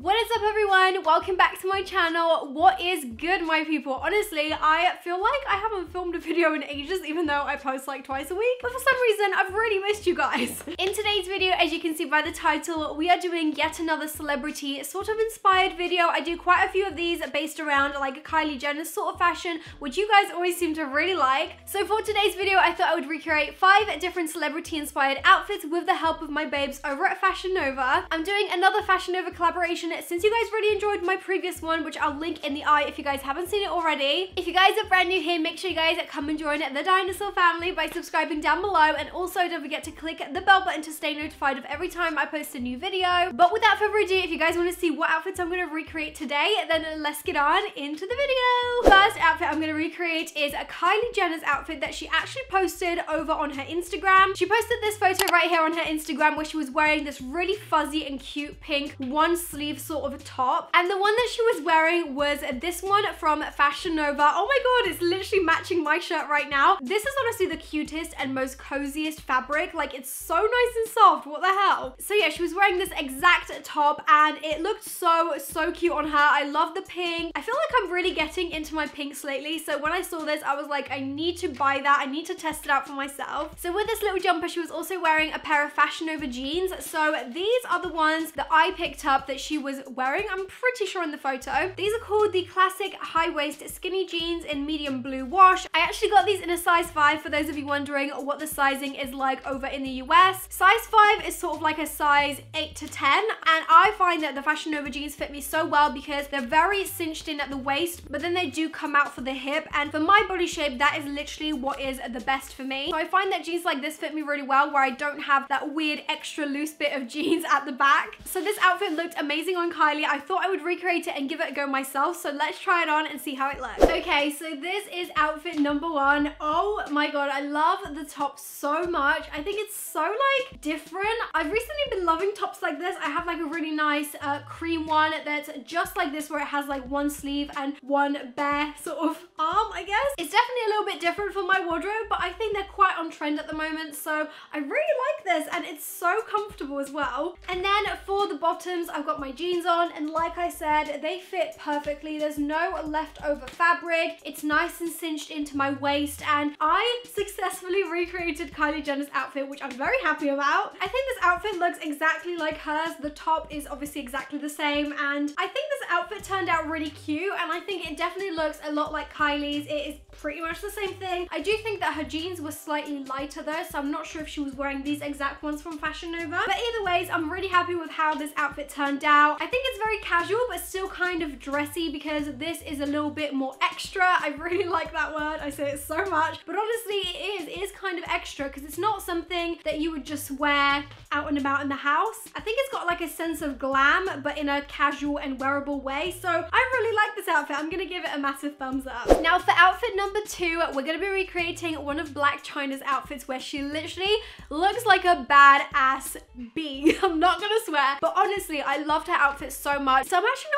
What is up everyone? Welcome back to my channel. What is good my people? Honestly, I feel like I haven't filmed a video in ages even though I post like twice a week. But for some reason, I've really missed you guys. In today's video, as you can see by the title, we are doing yet another celebrity sort of inspired video. I do quite a few of these based around like Kylie Jenner sort of fashion, which you guys always seem to really like. So for today's video, I thought I would recreate five different celebrity inspired outfits with the help of my babes over at Fashion Nova. I'm doing another Fashion Nova collaboration since you guys really enjoyed my previous one, which I'll link in the eye if you guys haven't seen it already. If you guys are brand new here, make sure you guys come and join the dinosaur family by subscribing down below. And also don't forget to click the bell button to stay notified of every time I post a new video. But without further ado, if you guys want to see what outfits I'm going to recreate today, then let's get on into the video. First outfit I'm going to recreate is a Kylie Jenner's outfit that she actually posted over on her Instagram. She posted this photo right here on her Instagram where she was wearing this really fuzzy and cute pink one sleeve sort of a top. And the one that she was wearing was this one from Fashion Nova. Oh my god, it's literally matching my shirt right now. This is honestly the cutest and most coziest fabric. Like it's so nice and soft. What the hell? So yeah, she was wearing this exact top and it looked so, so cute on her. I love the pink. I feel like I'm really getting into my pinks lately. So when I saw this, I was like, I need to buy that. I need to test it out for myself. So with this little jumper, she was also wearing a pair of Fashion Nova jeans. So these are the ones that I picked up that she was wearing. I'm pretty sure in the photo. These are called the classic high waist skinny jeans in medium blue wash. I actually got these in a size 5 for those of you wondering what the sizing is like over in the US. Size 5 is sort of like a size 8 to 10 and I find that the Fashion Nova jeans fit me so well because they're very cinched in at the waist but then they do come out for the hip and for my body shape that is literally what is the best for me. So I find that jeans like this fit me really well where I don't have that weird extra loose bit of jeans at the back. So this outfit looked amazing on Kylie. I thought I would recreate it and give it a go myself. So let's try it on and see how it looks. Okay, so this is outfit number one. Oh my God, I love the top so much. I think it's so like different. I've recently been loving tops like this. I have like a really nice uh, cream one that's just like this where it has like one sleeve and one bare sort of arm, I guess. It's definitely a little bit different for my wardrobe, but I think they're quite on trend at the moment. So I really like this and it's so comfortable as well. And then for the bottoms, I've got my jeans on and like I said, they fit perfectly. There's no leftover fabric. It's nice and cinched into my waist and I successfully recreated Kylie Jenner's outfit, which I'm very happy about. I think this outfit looks exactly like hers. The top is obviously exactly the same and I think this outfit turned out really cute and I think it definitely looks a lot like Kylie's. It is pretty much the same thing. I do think that her jeans were slightly lighter though, so I'm not sure if she was wearing these exact ones from Fashion Nova. But either ways, I'm really happy with how this outfit turned out. I think it's very casual, but still kind of dressy because this is a little bit more extra. I really like that word. I say it so much. But honestly, it is. It is kind of extra because it's not something that you would just wear out and about in the house. I think it's got like a sense of glam, but in a casual and wearable way. So I really like this outfit. I'm going to give it a massive thumbs up. Now for outfit number two, we're to be recreating one of Blac Chyna's outfits where she literally looks like a badass bee. I'm not to swear, but honestly, I loved her outfit so much. So I'm actually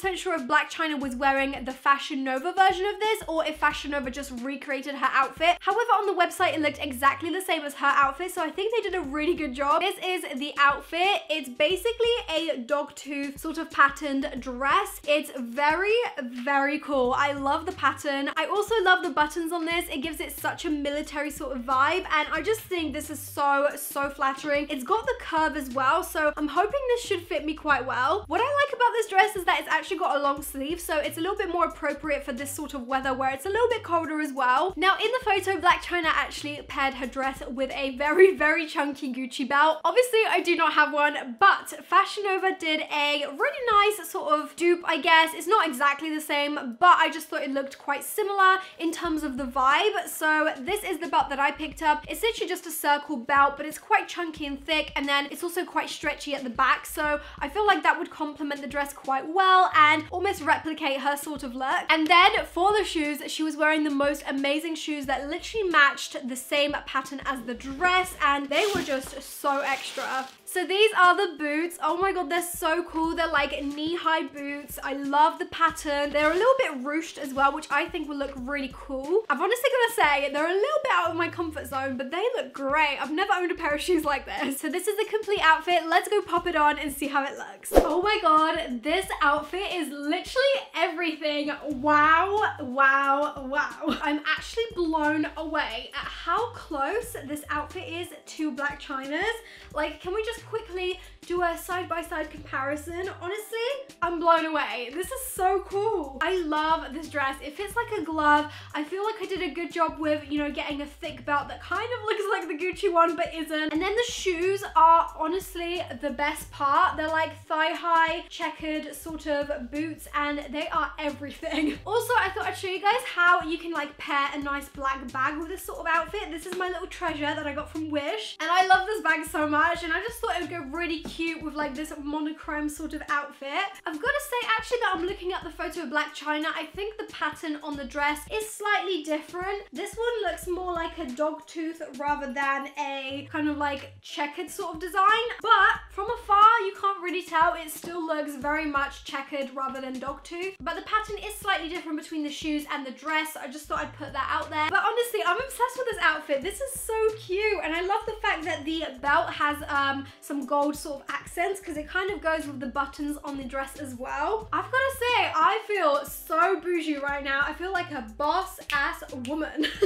not 100% sure if Blac Chyna was wearing the Fashion Nova version of this or if Fashion Nova just recreated her outfit. However, on the website, it looked exactly the same as her outfit. So I think they did a really good job. This is the outfit. It's basically a dog tooth sort of patterned dress. It's very, very cool. I love the pattern. I also love the buttons on this. It gives it such a military sort of vibe. And I just think this is so, so flattering. It's got the curve as well. So I'm hoping this should fit me quite well. What I like about this dress is that it's actually got a long sleeve, so it's a little bit more appropriate for this sort of weather where it's a little bit colder as well. Now, in the photo, Blac Chyna actually paired her dress with a very, very chunky Gucci belt. Obviously, I do not have one, but Fashion Nova did a really nice sort of dupe, I guess. It's not exactly the same, but I just thought it looked quite similar in terms of the vibe. So this is the belt that I picked up. It's literally just a circle belt, but it's quite chunky and thick, and then it's also quite stretchy at the back. So I feel like that would complement the dress quite well and almost replicate her sort of look. And then for the shoes, she was wearing the most amazing shoes that literally matched the same pattern as the dress and they were just so extra. So these are the boots. Oh my god, they're so cool. They're like knee-high boots. I love the pattern. They're a little bit ruched as well, which I think will look really cool. I'm honestly gonna say they're a little bit out of my comfort zone, but they look great. I've never owned a pair of shoes like this. So this is the complete outfit. Let's go pop it on and see how it looks. Oh my god, this outfit is literally everything. Wow, wow, wow. I'm actually blown away at how close this outfit is to Blac Chyna's. Like, can we just quickly do a side-by-side -side comparison? Honestly, I'm blown away. This is so cool. I love this dress. It fits like a glove. I feel like I did a good job with, you know, getting a thick belt that kind of looks like the Gucci one, but isn't. And then the shoes are honestly the best part. They're like thigh-high, checkered sort of boots, and they are everything. Also, I thought I'd show you guys how you can like pair a nice black bag with this sort of outfit. This is my little treasure that I got from Wish, and I love this bag so much, and I just thought it would go really cute with like this monochrome sort of outfit. I've got to say actually that I'm looking at the photo of Blac Chyna, I think the pattern on the dress is slightly different. This one looks more like a dog tooth rather than a kind of like checkered sort of design. But from afar, you can't really tell. It still looks very much checkered rather than dog tooth. But the pattern is slightly different between the shoes and the dress. I just thought I'd put that out there. But honestly, I'm obsessed with this outfit. This is so cute. And I love the fact that the belt has um, some gold sort of accents because it kind of goes with the buttons on the dress as well. I've got to say, I feel so bougie right now. I feel like a boss ass woman.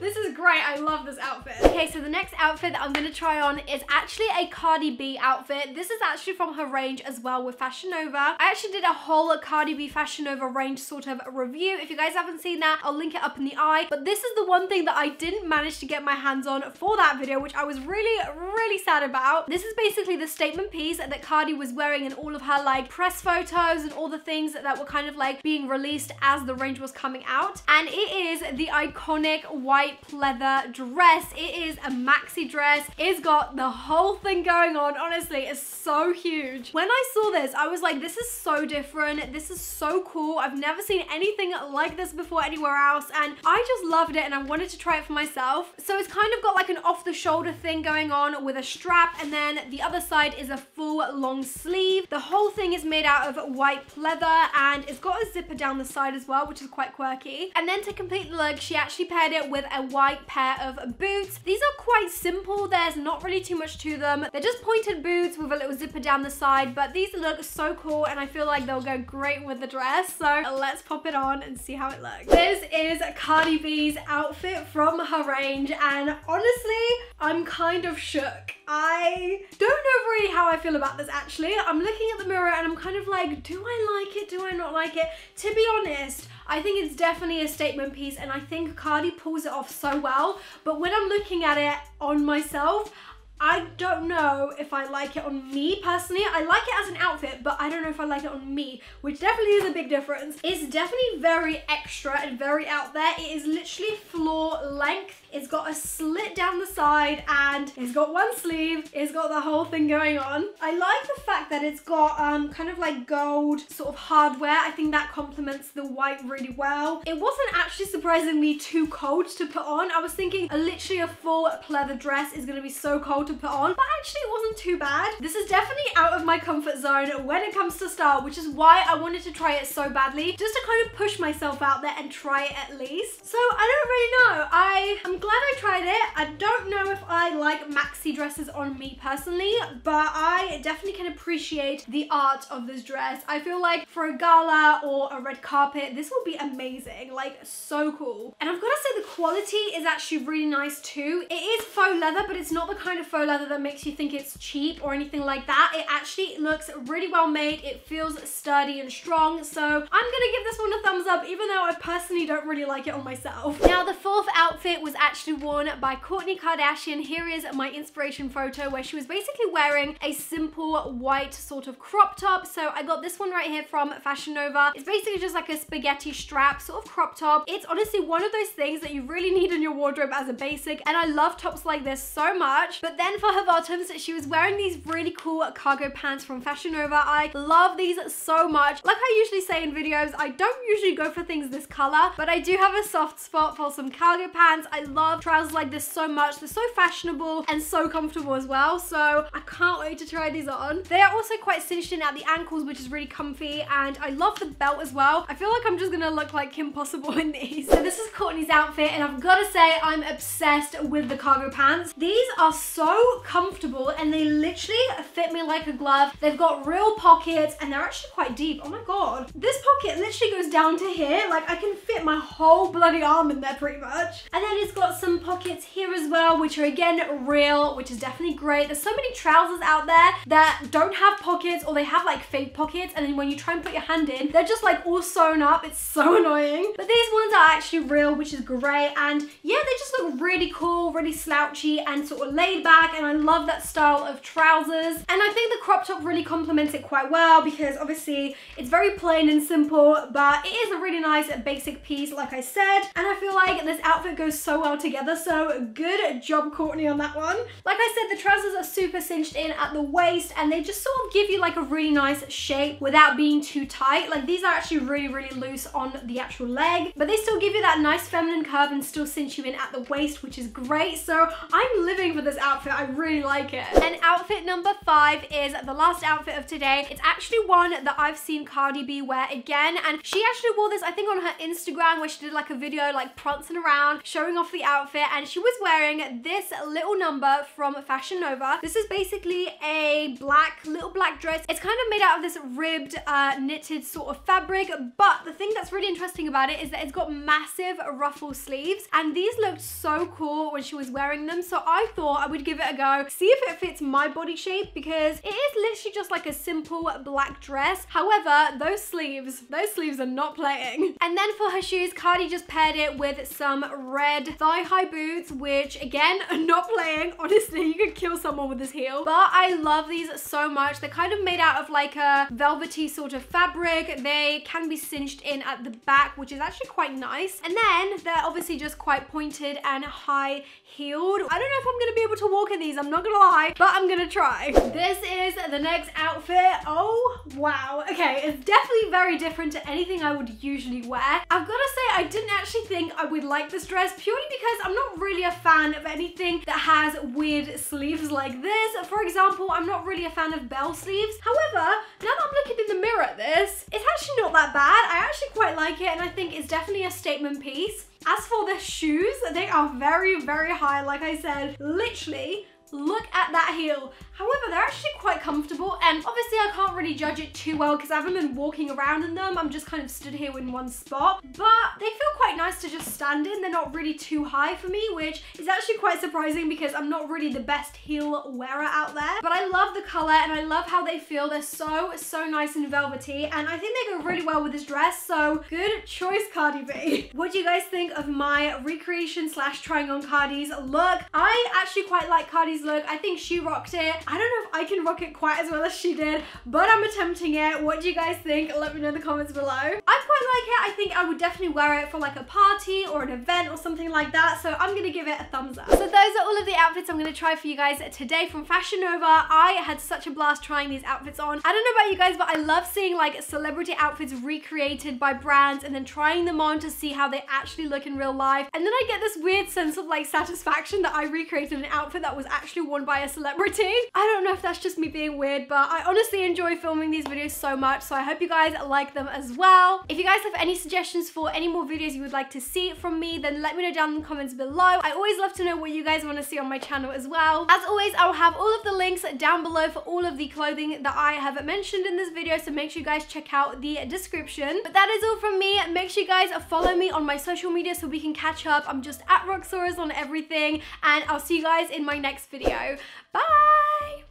this is great. I love this outfit. Okay, so the next outfit that I'm going to try on is actually a Cardi B outfit. This is actually from her range as well with Fashion Nova. I actually did a whole Cardi B Fashion Nova range sort of review. If you guys haven't seen that, I'll link it up in the eye. But this is the one thing that I didn't manage to get my hands on for that video, which I was really, really sad about. This is basically the statement piece that Cardi was wearing in all of her like press photos and all the things that were kind of like being released as the range was coming out. And it is the iconic white pleather dress. It is a maxi dress. It's got the whole thing going on. Honestly, it's so huge. When I saw this, I was like, this is so different. This is so cool. I've never seen anything like this before anywhere else. And I just loved it and I wanted to try it for myself. So it's kind of got like an off the shoulder thing going on with a strap. And then the other side is a full long sleeve. The whole thing is made out of white pleather and it's got a zipper down the side as well, which is quite quirky. And then to complete the look, she actually paired it with a white pair of boots. These are quite simple. There's not really too much to them. They're just pointed boots with a little zipper down the side, but these look so cool and I feel like they'll go great with the dress. So let's pop it on and see how it looks. This is Cardi B's outfit from her range and honestly, I'm kind of shook. I don't know really how I feel about this actually. I'm looking at the mirror and I'm kind of like, do I like it? Do I not like it? To be honest, I think it's definitely a statement piece and I think Cardi pulls it off so well. But when I'm looking at it on myself, I don't know if I like it on me personally. I like it as an outfit, but I don't know if I like it on me, which definitely is a big difference. It's definitely very extra and very out there. It is literally floor length it's got a slit down the side and it's got one sleeve. It's got the whole thing going on. I like the fact that it's got um, kind of like gold sort of hardware. I think that complements the white really well. It wasn't actually surprisingly too cold to put on. I was thinking a, literally a full pleather dress is going to be so cold to put on, but actually it wasn't too bad. This is definitely out of my comfort zone when it comes to style, which is why I wanted to try it so badly, just to kind of push myself out there and try it at least. So I don't really know. I am glad I tried it. I don't know if I like maxi dresses on me personally, but I definitely can appreciate the art of this dress. I feel like for a gala or a red carpet, this will be amazing. Like, so cool. And I've got to say the quality is actually really nice too. It is faux leather, but it's not the kind of faux leather that makes you think it's cheap or anything like that. It actually looks really well made. It feels sturdy and strong. So I'm to give this one a thumbs up, even though I personally don't really like it on myself. Now, the fourth outfit was actually actually worn by Kourtney Kardashian. Here is my inspiration photo where she was basically wearing a simple white sort of crop top. So I got this one right here from Fashion Nova. It's basically just like a spaghetti strap sort of crop top. It's honestly one of those things that you really need in your wardrobe as a basic. And I love tops like this so much. But then for her bottoms, she was wearing these really cool cargo pants from Fashion Nova. I love these so much. Like I usually say in videos, I don't usually go for things this color, but I do have a soft spot for some cargo pants. I love trousers like this so much. They're so fashionable and so comfortable as well. So I can't wait to try these on. They are also quite cinched in at the ankles, which is really comfy. And I love the belt as well. I feel like I'm just gonna look like Kim Possible in these. So this is Kourtney's outfit and I've got to say I'm obsessed with the cargo pants. These are so comfortable and they literally fit me like a glove. They've got real pockets and they're actually quite deep. Oh my God. This pocket literally goes down to here. Like I can fit my whole bloody arm in there pretty much. And then it's got some pockets here as well, which are again real, which is definitely great. There's so many trousers out there that don't have pockets or they have like fake pockets. And then when you try and put your hand in, they're just like all sewn up. It's so annoying. But these ones are actually real, which is great. And yeah, they just look really cool, really slouchy and sort of laid back. And I love that style of trousers. And I think the crop top really complements it quite well because obviously it's very plain and simple, but it is a really nice basic piece, like I said. And I feel like this outfit goes so well together. So good job, Kourtney, on that one. Like I said, the trousers are super cinched in at the waist and they just sort of give you like a really nice shape without being too tight. Like these are actually really, really loose on the actual leg, but they still give you that nice feminine curve and still cinch you in at the waist, which is great. So I'm living for this outfit. I really like it. And outfit number five is the last outfit of today. It's actually one that I've seen Cardi B wear again. And she actually wore this, I think on her Instagram where she did like a video like prancing around, showing off the outfit. And she was wearing this little number from Fashion Nova. This is basically a black, little black dress. It's kind of made out of this ribbed, uh, knitted sort of fabric. But the thing that's really interesting about it is that it's got massive ruffle sleeves. And these looked so cool when she was wearing them. So I thought I would give it a go, see if it fits my body shape because it is literally just like a simple black dress. However, those sleeves, those sleeves are not playing. And then for her shoes, Cardi just paired it with some red thigh-high boots, which again, not playing. Honestly, you could kill someone with this heel. But I love these so much. They're kind of made out of like a velvety sort of fabric. They can be cinched in at the back, which is actually quite nice. And then they're obviously just quite pointed and high heeled. I don't know if I'm gonna be able to walk in these, I'm not gonna lie, but I'm gonna try. This is the next outfit. Oh, wow. Okay, it's definitely very different to anything I would usually wear. I've gotta say, I didn't actually think I would like this dress purely because I'm not really a fan of anything that has weird sleeves like this. For example, I'm not really a fan of bell sleeves. However, now that I'm looking in the mirror at this, it's actually not that bad. I actually quite like it and I think it's definitely a statement piece. As for the shoes, they are very, very high. Like I said, literally look at that heel. However, they're actually quite comfortable and obviously I can't really judge it too well because I haven't been walking around in them. I'm just kind of stood here in one spot, but they feel quite nice to just stand in. They're not really too high for me, which is actually quite surprising because I'm not really the best heel wearer out there, but I love the color and I love how they feel. They're so, so nice and velvety and I think they go really well with this dress. So good choice, Cardi B. What do you guys think of my recreation slash trying on Cardi's look? I actually quite like Cardi's look. I think she rocked it. I don't know if I can rock it quite as well as she did, but I'm attempting it. What do you guys think? Let me know in the comments below. I quite like it. I think I would definitely wear it for like a party or an event or something like that. So I'm gonna give it a thumbs up. So those are all of the outfits I'm gonna try for you guys today from Fashion Nova. I had such a blast trying these outfits on. I don't know about you guys, but I love seeing like celebrity outfits recreated by brands and then trying them on to see how they actually look in real life. And then I get this weird sense of like satisfaction that I recreated an outfit that was actually worn by a celebrity. I don't know if that's just me being weird, but I honestly enjoy filming these videos so much. So I hope you guys like them as well. If you guys have any suggestions for any more videos you would like to see from me, then let me know down in the comments below. I always love to know what you guys want to see on my channel as well. As always, I will have all of the links down below for all of the clothing that I have mentioned in this video. So make sure you guys check out the description. But that is all from me. Make sure you guys follow me on my social media so we can catch up. I'm just at Roxxsaurus on everything. And I'll see you guys in my next video. Bye!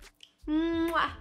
Mwah.